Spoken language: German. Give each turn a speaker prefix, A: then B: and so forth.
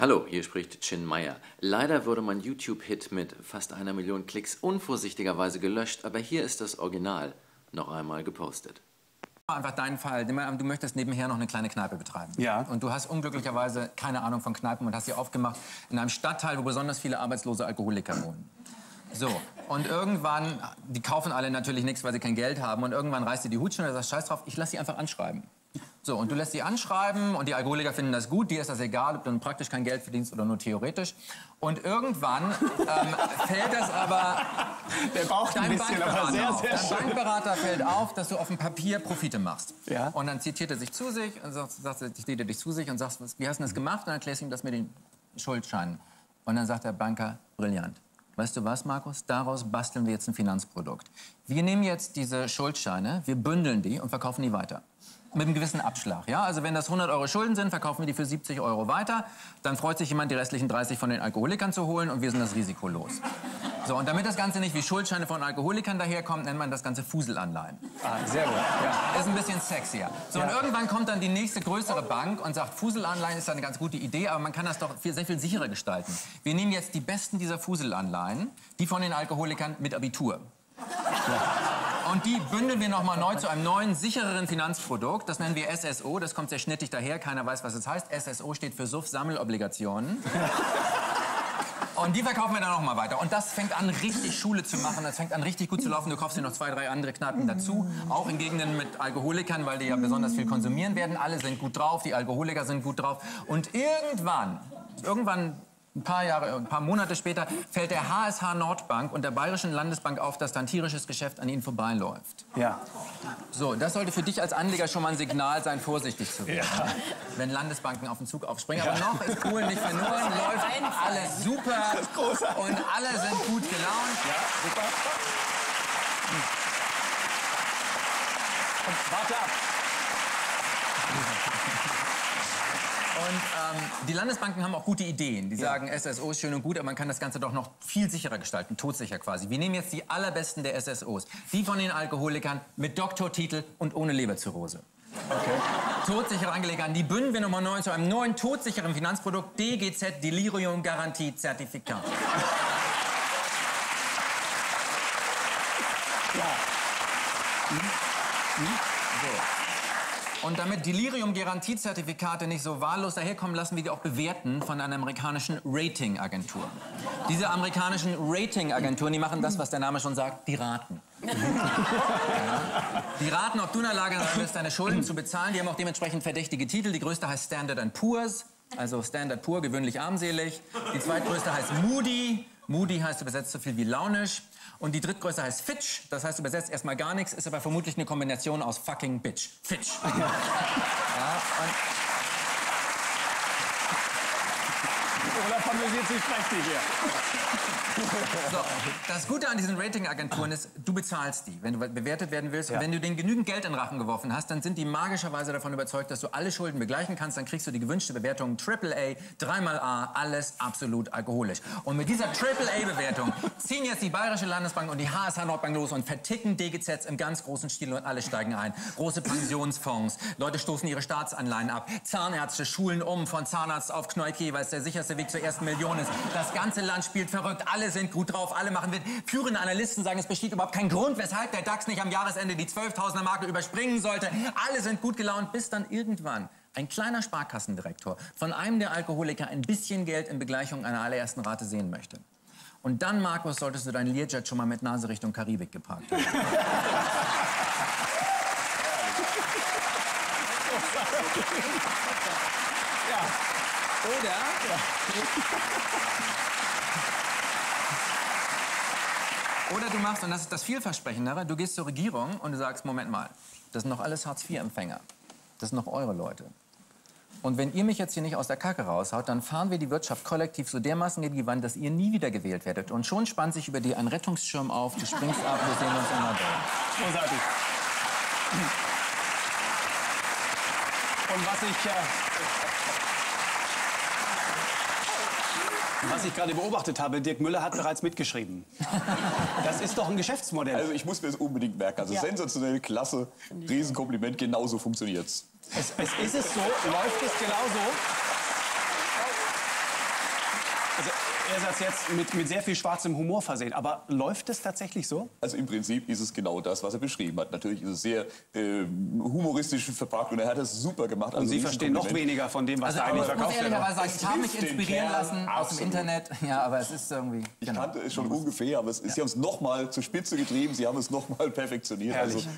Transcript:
A: Hallo, hier spricht Chin Meyer. Leider wurde mein YouTube-Hit mit fast einer Million Klicks unvorsichtigerweise gelöscht, aber hier ist das Original noch einmal gepostet.
B: Einfach deinen Fall. Du möchtest nebenher noch eine kleine Kneipe betreiben.
C: Ja.
B: Und du hast unglücklicherweise keine Ahnung von Kneipen und hast sie aufgemacht in einem Stadtteil, wo besonders viele arbeitslose Alkoholiker wohnen. So, und irgendwann, die kaufen alle natürlich nichts, weil sie kein Geld haben. Und irgendwann reißt dir die Hutschnur und sagst, scheiß drauf, ich lass sie einfach anschreiben. So, und du lässt sie anschreiben und die Alkoholiker finden das gut, dir ist das egal, ob du dann praktisch kein Geld verdienst oder nur theoretisch. Und irgendwann ähm, fällt das aber
C: Der braucht ein bisschen, aber sehr,
B: auf.
C: sehr
B: Dein
C: schön.
B: Bankberater fällt auf, dass du auf dem Papier Profite machst.
C: Ja.
B: Und dann zitiert er sich zu sich und sagt, sagt er, dich zu sich und sagt, wie hast du das gemacht? Und dann erklärst du ihm das mit den Schuldscheinen. Und dann sagt der Banker, brillant. Weißt du was, Markus? Daraus basteln wir jetzt ein Finanzprodukt. Wir nehmen jetzt diese Schuldscheine, wir bündeln die und verkaufen die weiter. Mit einem gewissen Abschlag. Ja? Also wenn das 100 Euro Schulden sind, verkaufen wir die für 70 Euro weiter. Dann freut sich jemand, die restlichen 30 von den Alkoholikern zu holen und wir sind das Risiko los. So, und damit das Ganze nicht wie Schuldscheine von Alkoholikern daherkommt, nennt man das Ganze Fuselanleihen.
C: Ah, sehr gut. Ja.
B: Ist ein bisschen sexier. So, und
C: Ja.
B: irgendwann kommt dann die nächste größere Bank und sagt, Fuselanleihen ist eine ganz gute Idee, aber man kann das doch viel, sehr viel sicherer gestalten. Wir nehmen jetzt die besten dieser Fuselanleihen, die von den Alkoholikern mit Abitur. Und die bündeln wir nochmal neu zu einem neuen, sichereren Finanzprodukt. Das nennen wir SSO. Das kommt sehr schnittig daher. Keiner weiß, was es heißt. SSO steht für Suff-Sammelobligationen. Und die verkaufen wir dann noch mal weiter. Und das fängt an, richtig Schule zu machen. Das fängt an, richtig gut zu laufen. Du kaufst dir noch zwei, drei andere Kneipen dazu. Auch in Gegenden mit Alkoholikern, weil die ja besonders viel konsumieren werden. Alle sind gut drauf, die Alkoholiker sind gut drauf. Und irgendwann, irgendwann ein paar Jahre, ein paar Monate später fällt der HSH Nordbank und der Bayerischen Landesbank auf, dass da ein tierisches Geschäft an ihnen vorbeiläuft.
C: ja.
B: So, das sollte für dich als Anleger schon mal ein Signal sein, vorsichtig zu werden. Wenn Landesbanken auf den Zug aufspringen. Aber noch ist Polen nicht verloren, läuft alles super und alle sind gut gelaunt.
C: Super. Warte ab.
B: Und ähm, die Landesbanken haben auch gute Ideen. Die sagen, SSO ist schön und gut, aber man kann das Ganze doch noch viel sicherer gestalten, todsicher quasi. Wir nehmen jetzt die allerbesten der SSOs. Die von den Alkoholikern mit Doktortitel und ohne Leberzirrhose.
C: Okay.
B: Todsichere Angelegenheiten, die bünden wir Nummer 9 zu einem neuen todsicheren Finanzprodukt, DGZ Delirium Garantie Zertifikat. Und damit Delirium-Garantiezertifikate nicht so wahllos daherkommen, lassen wir die auch bewerten von einer amerikanischen Rating-Agentur. Diese amerikanischen Rating-Agenturen, die machen das, was der Name schon sagt, die raten. Ja. Die raten, ob du in der Lage sein wirst, deine Schulden zu bezahlen. Die haben auch dementsprechend verdächtige Titel. Die größte heißt Standard Poor's, also Standard Poor, gewöhnlich armselig. Die zweitgrößte heißt Moody. Moody heißt übersetzt so viel wie launisch. Und die drittgrößte heißt Fitch, das heißt übersetzt erstmal gar nichts, ist aber vermutlich eine Kombination aus fucking Bitch. Fitch. Ja, und
C: amüsiert sich prächtig hier.
B: So, das Gute an diesen Ratingagenturen ist, du bezahlst die, wenn du bewertet werden willst.
C: Ja.
B: Und wenn du denen genügend Geld in den Rachen geworfen hast, dann sind die magischerweise davon überzeugt, dass du alle Schulden begleichen kannst. Dann kriegst du die gewünschte Bewertung AAA, dreimal A, alles absolut alkoholisch. Und mit dieser AAA-Bewertung ziehen jetzt die Bayerische Landesbank und die HSH Nordbank los und verticken DGZs im ganz großen Stil und alle steigen ein. Große Pensionsfonds, Leute stoßen ihre Staatsanleihen ab, Zahnärzte schulen um von Zahnarzt auf Knoiki, weil es der sicherste Weg zur ersten Million ist. Das ganze Land spielt verrückt, alle sind gut drauf, alle machen mit. Führende Analysten sagen, es besteht überhaupt kein Grund, weshalb der DAX nicht am Jahresende die 12.000er Marke überspringen sollte. Alle sind gut gelaunt, bis dann irgendwann ein kleiner Sparkassendirektor von einem der Alkoholiker ein bisschen Geld in Begleichung einer allerersten Rate sehen möchte. Und dann, Markus, solltest du deinen Learjet schon mal mit Nase Richtung Karibik geparkt haben. Oder? Oder du machst, und das ist das vielversprechendere, du gehst zur Regierung und du sagst, Moment mal, das sind doch alles Hartz-IV-Empfänger. Das sind noch eure Leute. Und wenn ihr mich jetzt hier nicht aus der Kacke raushaut, dann fahren wir die Wirtschaft kollektiv so dermaßen gegen die Wand, dass ihr nie wieder gewählt werdet. Und schon spannt sich über dir ein Rettungsschirm auf, du springst ab, wir sehen uns immer da.
C: Großartig. Und was ich, äh, was ich gerade beobachtet habe, Dirk Müller hat bereits mitgeschrieben. Das ist doch ein Geschäftsmodell.
D: Also ich muss mir das unbedingt merken. Also sensationell, klasse, Riesenkompliment, genauso funktioniert's.
C: Es, es ist es so, läuft es genauso. Also, er sagt jetzt mit, mit sehr viel schwarzem Humor versehen. Aber läuft es tatsächlich so?
D: Also im Prinzip ist es genau das, was er beschrieben hat. Natürlich ist es sehr äh, humoristisch verpackt und er hat das super gemacht.
C: Und
D: Also
C: Sie verstehen noch weniger von dem, was
B: Also,
C: da
B: aber
C: eigentlich
B: ich muss
C: verkauft wird.
B: ehrlicherweise sagen,
D: Es
B: ich habe mich inspirieren lassen aus dem
D: absolut.
B: Internet. Ja, aber es ist irgendwie...
D: Ich
B: genau.
D: kannte es schon ungefähr, aber es, Sie haben es noch mal zur Spitze getrieben, Sie haben es noch mal perfektioniert.
C: Herrlich.
D: Also